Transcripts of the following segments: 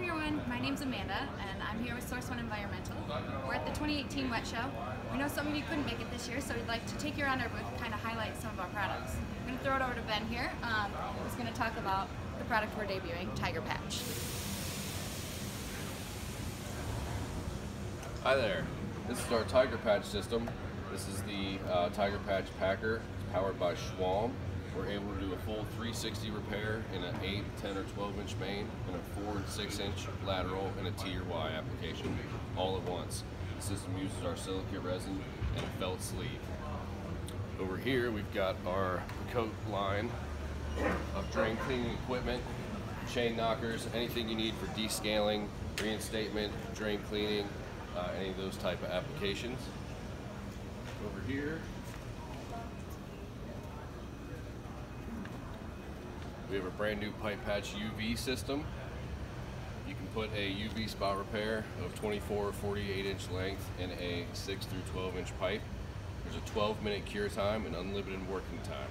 everyone, my name's Amanda and I'm here with Source One Environmental. We're at the 2018 WWETT Show. We know some of you couldn't make it this year, so we'd like to take you around our booth and kind of highlight some of our products. I'm going to throw it over to Ben here, um, who's going to talk about the product we're debuting, TygerPatch. Hi there, this is our TygerPatch system. This is the uh, TygerPatch Packer. It's powered by Schwalm. We're able to do a full 360 repair in an 8, 10, or 12 inch main, and a 4 and 6 inch lateral, and a T or Y application all at once. The system uses our silicate resin and a felt sleeve. Over here we've got our Picote line of drain cleaning equipment, chain knockers, anything you need for descaling, reinstatement, drain cleaning, uh, any of those type of applications. Over here We have a brand new PipePatch UV system. You can put a UV spot repair of 24 or 48 inch length in a 6 through 12 inch pipe. There's a 12 minute cure time and unlimited working time.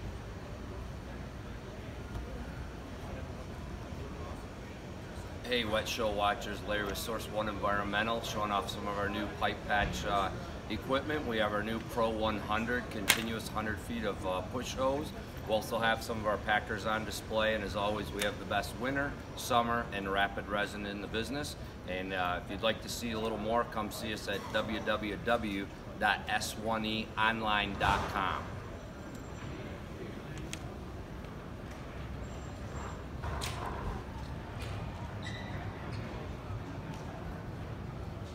Hey WWETT Show watchers, Larry with Source One Environmental showing off some of our new pipe patch uh, equipment. We have our new Pro 100 continuous 100 feet of uh, push hose. We also have some of our packers on display and as always we have the best winter, summer and rapid resin in the business. And uh, if you'd like to see a little more, come see us at www.s1eonline.com.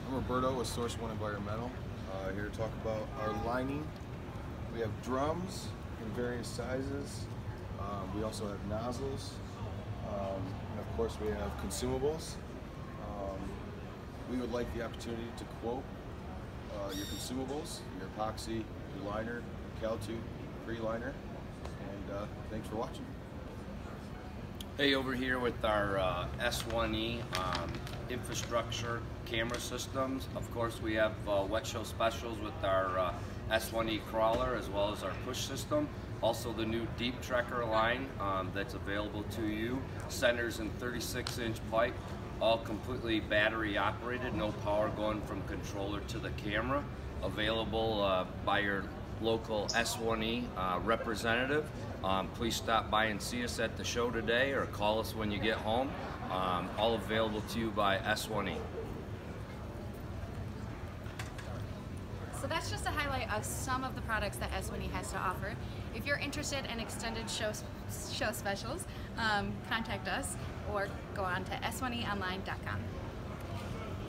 I'm Roberto with Source One Environmental. Uh, here to talk about our lining. We have drums in various sizes. Um, we also have nozzles. Um, and of course we have consumables. Um, we would like the opportunity to quote uh, your consumables, your epoxy, your liner, Cal-Tube, pre-liner. And uh, thanks for watching. Hey, over here with our uh, S1E um, infrastructure camera systems. Of course, we have uh, WWETT Show specials with our uh, S1E crawler as well as our push system. Also the new Deep Trekker line um, that's available to you. Centers in 36 inch pipe, all completely battery operated, no power going from controller to the camera. Available uh, by your local S1E uh, representative. Um, please stop by and see us at the show today or call us when you get home. Um, all available to you by S1E. So that's just a highlight of some of the products that S1E has to offer. If you're interested in extended show, show specials, um, contact us or go on to s1eonline.com.